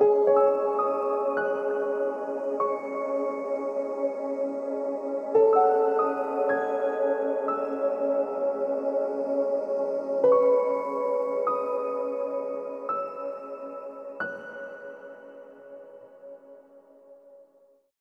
Música